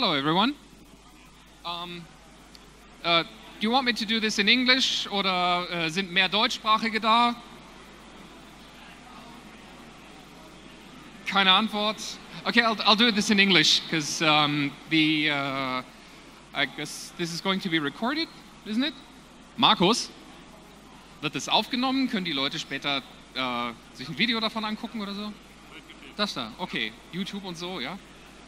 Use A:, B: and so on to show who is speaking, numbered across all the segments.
A: Hello, everyone. Um, uh, do you want me to do this in English oder uh, sind mehr Deutschsprachige da? Keine Antwort. Okay, I'll, I'll do this in English because um, the uh, I guess this is going to be recorded, isn't it? Markus, wird das aufgenommen? Können die Leute später äh, sich ein Video davon angucken oder so? Das da, okay. YouTube und so, ja?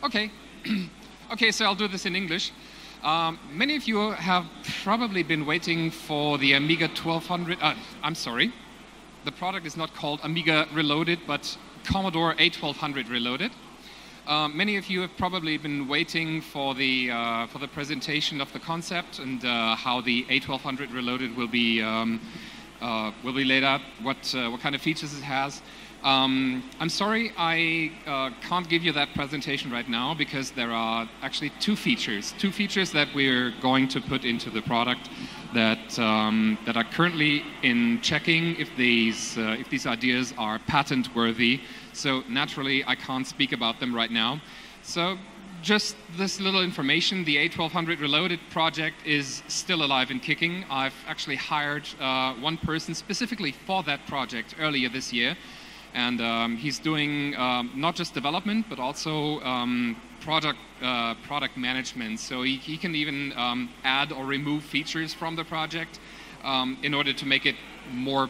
A: Okay. okay, so I'll do this in English. Um, many of you have probably been waiting for the Amiga 1200. Uh, I'm sorry. The product is not called Amiga Reloaded, but Commodore A1200 Reloaded. Uh, many of you have probably been waiting for the uh, for the presentation of the concept and uh, how the A1200 Reloaded will be um, uh, will be laid out, what uh, what kind of features it has. Um, I'm sorry I uh, can't give you that presentation right now because there are actually two features, two features that we're going to put into the product that um, that are currently in checking if these uh, if these ideas are patent worthy. So naturally, I can't speak about them right now. So just this little information, the A1200 Reloaded project is still alive and kicking. I've actually hired uh, one person specifically for that project earlier this year. And um, he's doing um, not just development, but also um, product, uh, product management. So he, he can even um, add or remove features from the project um, in order to make it more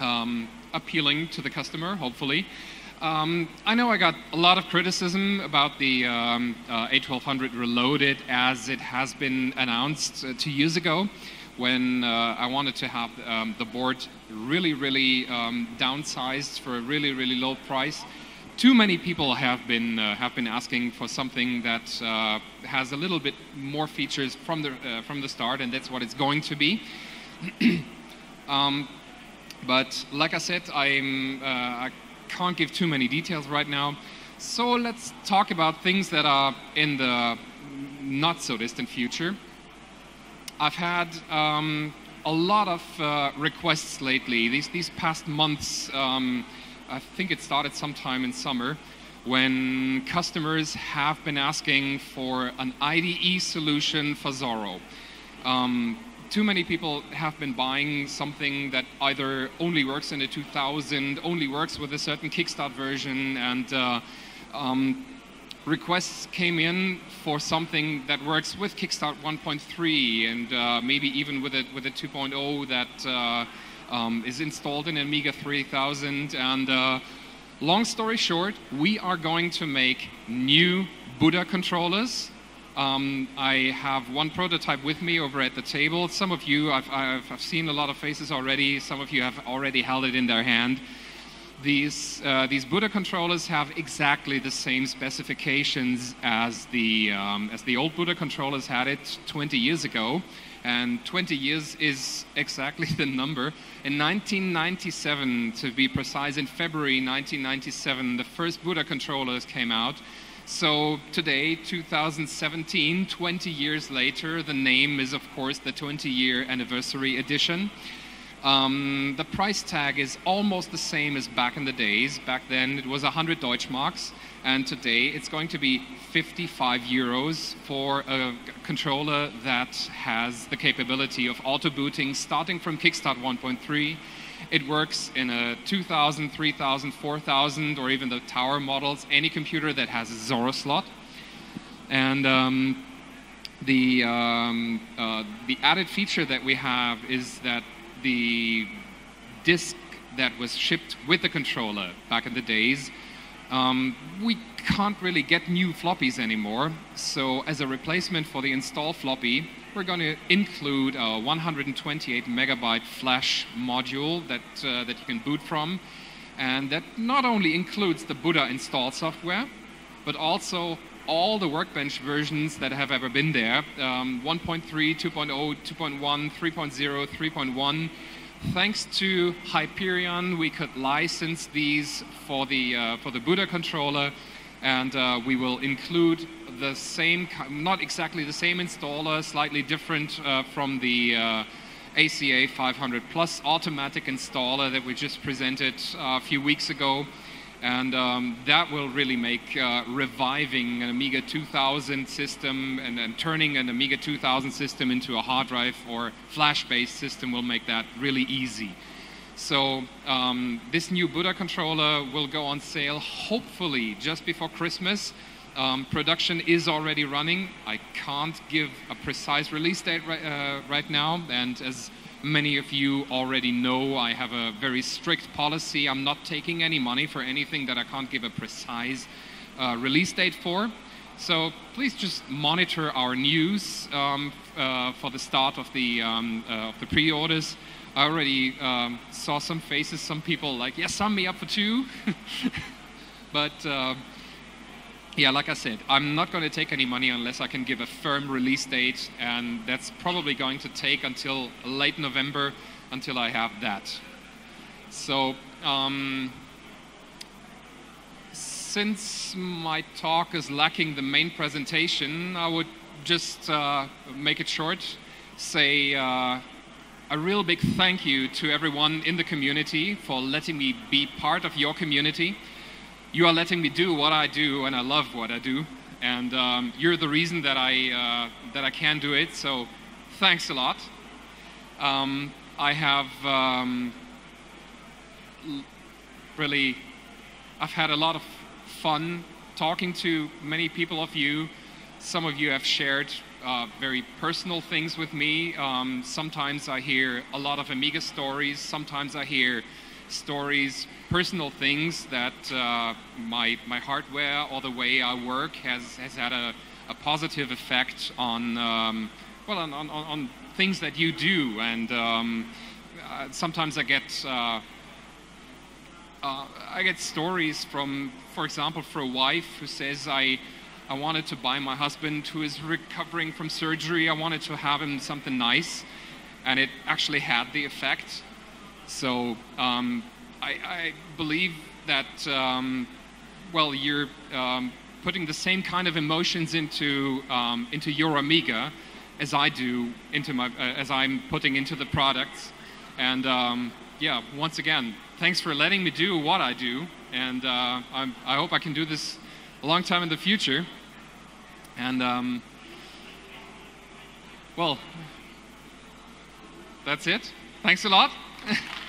A: um, appealing to the customer, hopefully. Um, I know I got a lot of criticism about the um, uh, A1200 Reloaded as it has been announced uh, two years ago when uh, I wanted to have um, the board really, really um, downsized for a really, really low price. Too many people have been uh, have been asking for something that uh, has a little bit more features from the uh, from the start, and that's what it's going to be. um, but like I said, I'm, uh, I can't give too many details right now. So let's talk about things that are in the not so distant future. I've had um, a lot of uh, requests lately. These, these past months, um, I think it started sometime in summer, when customers have been asking for an IDE solution for Zorro. Um, too many people have been buying something that either only works in the 2000, only works with a certain Kickstart version, and uh, um, requests came in for something that works with Kickstart 1.3 and uh, maybe even with a, with a 2.0 that uh, um, is installed in Amiga 3000. And uh, long story short, we are going to make new Buddha controllers um, I have one prototype with me over at the table. Some of you, I've, I've, I've, seen a lot of faces already. Some of you have already held it in their hand. These, uh, these Buddha controllers have exactly the same specifications as the, um, as the old Buddha controllers had it 20 years ago. And 20 years is exactly the number. In 1997, to be precise, in February 1997, the first Buddha controllers came out. So today, 2017, 20 years later, the name is of course the 20 year anniversary edition. Um, the price tag is almost the same as back in the days. Back then it was 100 Deutschmarks, and today it's going to be 55 euros for a controller that has the capability of auto booting starting from Kickstart 1.3 it works in a 2000, 3000, 4000, or even the tower models, any computer that has a Zorro slot. And um, the, um, uh, the added feature that we have is that the disk that was shipped with the controller back in the days, um, we can't really get new floppies anymore. So as a replacement for the install floppy, we're going to include a 128 megabyte flash module that, uh, that you can boot from. And that not only includes the Buddha install software, but also all the Workbench versions that have ever been there um, 1.3, 2.0, 2.1, 3.0, 3.1. Thanks to Hyperion, we could license these for the, uh, for the Buddha controller and uh, we will include the same, not exactly the same installer, slightly different uh, from the uh, ACA 500 Plus automatic installer that we just presented uh, a few weeks ago. And um, that will really make uh, reviving an Amiga 2000 system and, and, turning an Amiga 2000 system into a hard drive or flash-based system will make that really easy. So um, this new Buddha controller will go on sale hopefully just before Christmas. Um, production is already running. I can't give a precise release date right, uh, right now, and as many of you already know, I have a very strict policy. I'm not taking any money for anything that I can't give a precise uh, release date for. So please just monitor our news um, uh, for the start of the, um, uh, of the pre-orders. I already um, saw some faces, some people like, yes, sign me up for two. but uh, yeah, like I said, I'm not going to take any money unless I can give a firm release date, and that's probably going to take until late November until I have that. So, um, since my talk is lacking the main presentation, I would just uh, make it short, say uh, a real big thank you to everyone in the community for letting me be part of your community you are letting me do what I do, and I love what I do. And um, you're the reason that I, uh, that I can do it, so thanks a lot. Um, I have um, really, I've had a lot of fun talking to many people of you. Some of you have shared uh, very personal things with me. Um, sometimes I hear a lot of Amiga stories. Sometimes I hear stories, personal things that uh, my, my hardware or the way I work has, has had a, a positive effect on, um, well, on, on, on, things that you do. And um, uh, sometimes I get, uh, uh, I get stories from, for example, for a wife who says, I, I wanted to buy my husband who is recovering from surgery, I wanted to have him something nice. And it actually had the effect so um, I, I, believe that, um, well, you're um, putting the same kind of emotions into, um, into your Amiga as I do into my, uh, as I'm putting into the products. And um, yeah, once again, thanks for letting me do what I do. And uh, i hope I can do this a long time in the future. And well, that's it. Thanks a lot. Thank you.